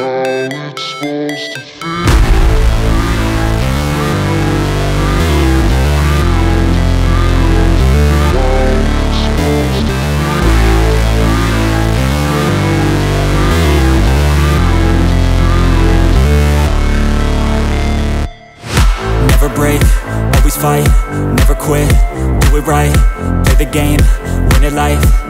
fight, never break, always fine, never quit, do it right, play the game, win it life,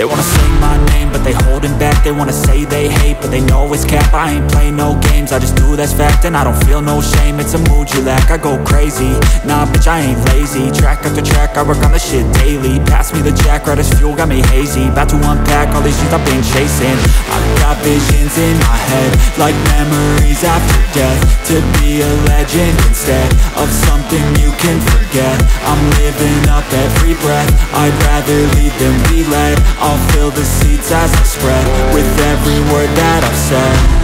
They wanna say my name, but they holding back. They wanna say they hate, but they know it's cap. I ain't play no games, I just do that's fact And I don't feel no shame, it's a mood you lack I go crazy, nah bitch I ain't lazy. Track after track, I work on the shit daily. Pass me the jack, right as fuel, got me hazy. About to unpack all these things I've been chasing. I've got visions in my head Like memories after death. To be a legend instead Of something you can forget. I'm living up every breath. I'd rather leave than be led the seeds as I spread With every word that I've said